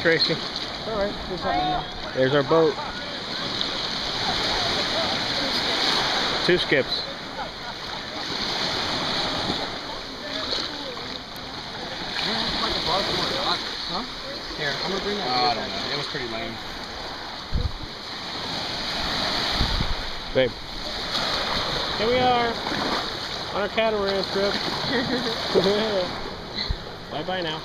Tracy. Alright, there's. There's our boat. Two skips. Huh? Here, I'm gonna bring that. I don't know. It was pretty lame. Babe. Here we are on our catamaran trip. bye bye now.